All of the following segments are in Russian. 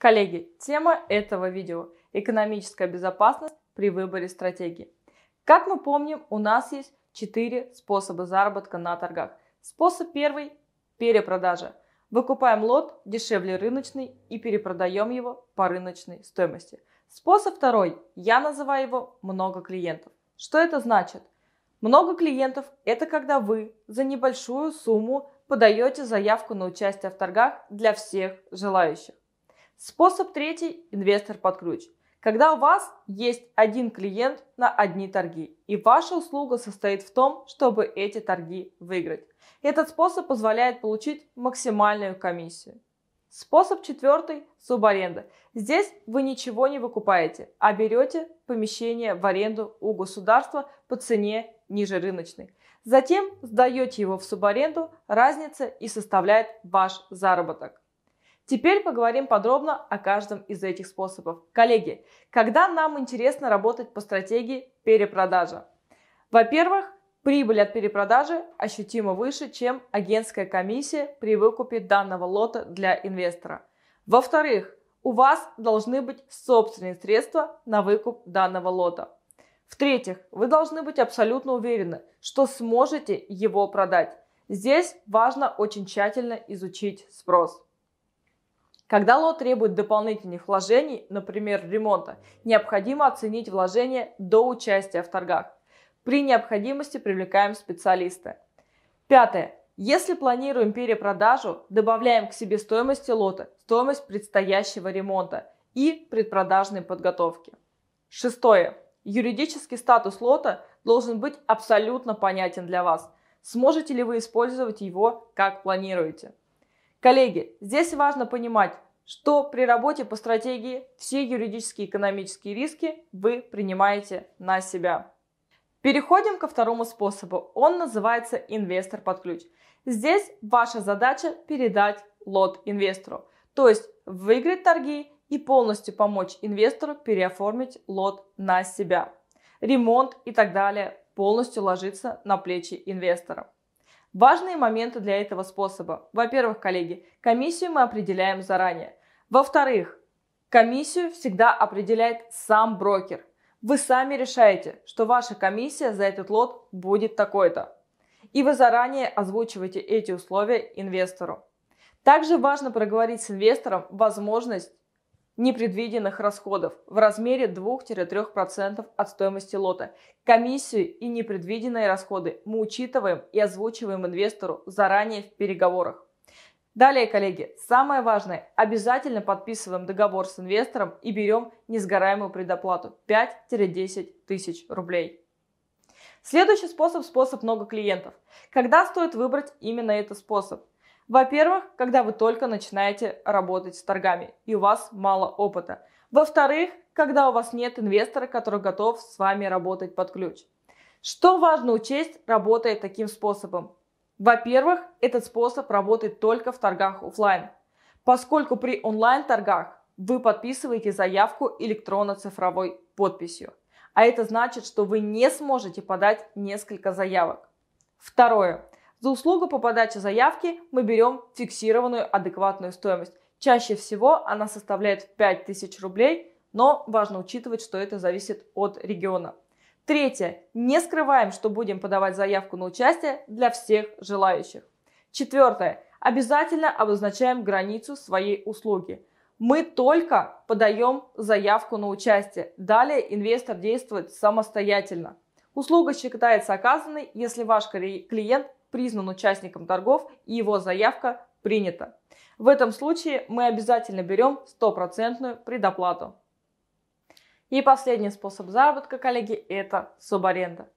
Коллеги, тема этого видео – экономическая безопасность при выборе стратегии. Как мы помним, у нас есть четыре способа заработка на торгах. Способ первый – перепродажа. Выкупаем лот дешевле рыночный и перепродаем его по рыночной стоимости. Способ второй – я называю его много клиентов. Что это значит? Много клиентов – это когда вы за небольшую сумму подаете заявку на участие в торгах для всех желающих. Способ третий – инвестор под ключ. Когда у вас есть один клиент на одни торги, и ваша услуга состоит в том, чтобы эти торги выиграть. Этот способ позволяет получить максимальную комиссию. Способ четвертый – субаренда. Здесь вы ничего не выкупаете, а берете помещение в аренду у государства по цене ниже рыночной. Затем сдаете его в субаренду, разница и составляет ваш заработок. Теперь поговорим подробно о каждом из этих способов. Коллеги, когда нам интересно работать по стратегии перепродажа? Во-первых, прибыль от перепродажи ощутимо выше, чем агентская комиссия при выкупе данного лота для инвестора. Во-вторых, у вас должны быть собственные средства на выкуп данного лота. В-третьих, вы должны быть абсолютно уверены, что сможете его продать. Здесь важно очень тщательно изучить спрос. Когда лот требует дополнительных вложений, например, ремонта, необходимо оценить вложения до участия в торгах. При необходимости привлекаем специалиста. Пятое. Если планируем перепродажу, добавляем к себестоимости лота стоимость предстоящего ремонта и предпродажной подготовки. Шестое. Юридический статус лота должен быть абсолютно понятен для вас. Сможете ли вы использовать его, как планируете? Коллеги, здесь важно понимать, что при работе по стратегии все юридические и экономические риски вы принимаете на себя. Переходим ко второму способу. Он называется инвестор под ключ. Здесь ваша задача передать лот инвестору, то есть выиграть торги и полностью помочь инвестору переоформить лот на себя. Ремонт и так далее полностью ложится на плечи инвестора. Важные моменты для этого способа. Во-первых, коллеги, комиссию мы определяем заранее. Во-вторых, комиссию всегда определяет сам брокер. Вы сами решаете, что ваша комиссия за этот лот будет такой-то. И вы заранее озвучиваете эти условия инвестору. Также важно проговорить с инвестором возможность непредвиденных расходов в размере 2-3% от стоимости лота. Комиссию и непредвиденные расходы мы учитываем и озвучиваем инвестору заранее в переговорах. Далее, коллеги, самое важное, обязательно подписываем договор с инвестором и берем несгораемую предоплату 5-10 тысяч рублей. Следующий способ – способ много клиентов. Когда стоит выбрать именно этот способ? Во-первых, когда вы только начинаете работать с торгами и у вас мало опыта. Во-вторых, когда у вас нет инвестора, который готов с вами работать под ключ. Что важно учесть, работая таким способом? Во-первых, этот способ работает только в торгах офлайн, поскольку при онлайн-торгах вы подписываете заявку электронно-цифровой подписью. А это значит, что вы не сможете подать несколько заявок. Второе. За услугу по подаче заявки мы берем фиксированную адекватную стоимость. Чаще всего она составляет 5000 рублей, но важно учитывать, что это зависит от региона. Третье. Не скрываем, что будем подавать заявку на участие для всех желающих. Четвертое. Обязательно обозначаем границу своей услуги. Мы только подаем заявку на участие. Далее инвестор действует самостоятельно. Услуга считается оказанной, если ваш клиент признан участником торгов и его заявка принята. В этом случае мы обязательно берем стопроцентную предоплату. И последний способ заработка, коллеги, это субаренда.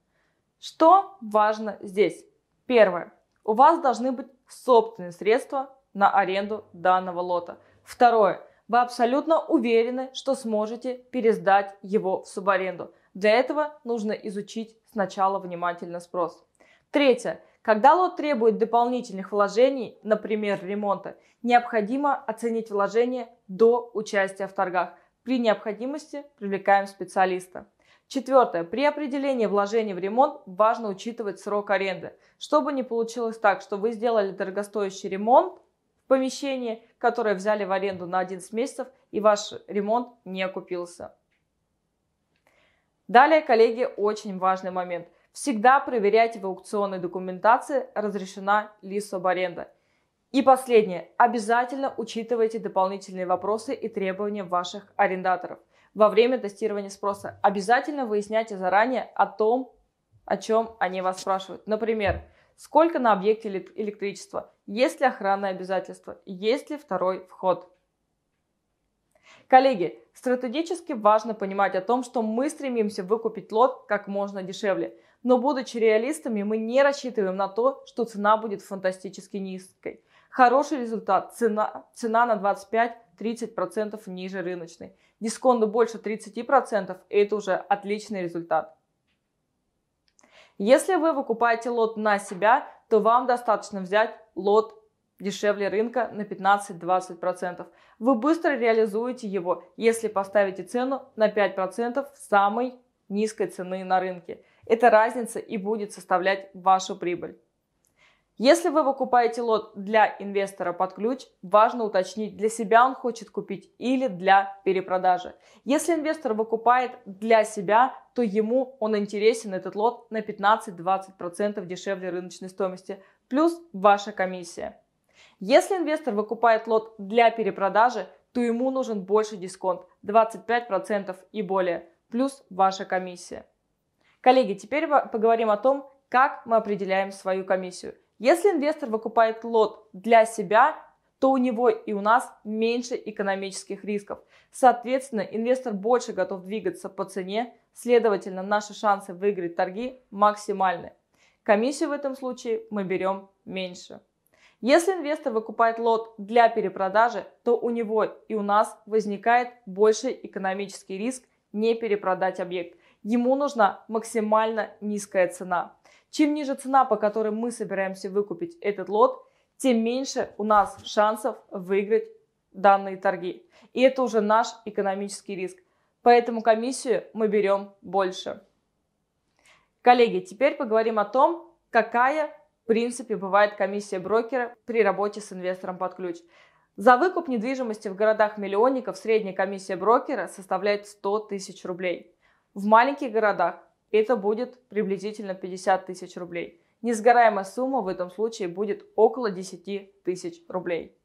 Что важно здесь? Первое. У вас должны быть собственные средства на аренду данного лота. Второе. Вы абсолютно уверены, что сможете пересдать его в субаренду. Для этого нужно изучить сначала внимательно спрос. Третье. Когда лот требует дополнительных вложений, например, ремонта, необходимо оценить вложения до участия в торгах. При необходимости привлекаем специалиста. Четвертое. При определении вложений в ремонт важно учитывать срок аренды. Чтобы не получилось так, что вы сделали дорогостоящий ремонт в помещении, которые взяли в аренду на 11 месяцев и ваш ремонт не окупился. Далее, коллеги, очень важный момент. Всегда проверяйте в аукционной документации, разрешена ли субаренда. И последнее. Обязательно учитывайте дополнительные вопросы и требования ваших арендаторов. Во время тестирования спроса обязательно выясняйте заранее о том, о чем они вас спрашивают. Например, сколько на объекте электричества, есть ли охранное обязательство, есть ли второй вход. Коллеги, стратегически важно понимать о том, что мы стремимся выкупить лот как можно дешевле. Но будучи реалистами, мы не рассчитываем на то, что цена будет фантастически низкой. Хороший результат. Цена, цена на 25-30% ниже рыночной. Дисконты больше 30% – это уже отличный результат. Если вы выкупаете лот на себя, то вам достаточно взять лот дешевле рынка на 15-20%. Вы быстро реализуете его, если поставите цену на 5% самой низкой цены на рынке. Эта разница и будет составлять вашу прибыль. Если вы выкупаете лот для инвестора под ключ, важно уточнить, для себя он хочет купить или для перепродажи. Если инвестор выкупает для себя, то ему он интересен этот лот на 15-20% дешевле рыночной стоимости, плюс ваша комиссия. Если инвестор выкупает лот для перепродажи, то ему нужен больше дисконт 25% и более, плюс ваша комиссия. Коллеги, теперь поговорим о том, как мы определяем свою комиссию. Если инвестор выкупает лот для себя, то у него и у нас меньше экономических рисков. Соответственно, инвестор больше готов двигаться по цене, следовательно, наши шансы выиграть торги максимальны. Комиссию в этом случае мы берем меньше. Если инвестор выкупает лот для перепродажи, то у него и у нас возникает больший экономический риск не перепродать объект. Ему нужна максимально низкая цена. Чем ниже цена, по которой мы собираемся выкупить этот лот, тем меньше у нас шансов выиграть данные торги. И это уже наш экономический риск. Поэтому комиссию мы берем больше. Коллеги, теперь поговорим о том, какая в принципе, бывает комиссия брокера при работе с инвестором под ключ. За выкуп недвижимости в городах-миллионников средняя комиссия брокера составляет 100 тысяч рублей. В маленьких городах это будет приблизительно 50 тысяч рублей. Несгораемая сумма в этом случае будет около 10 тысяч рублей.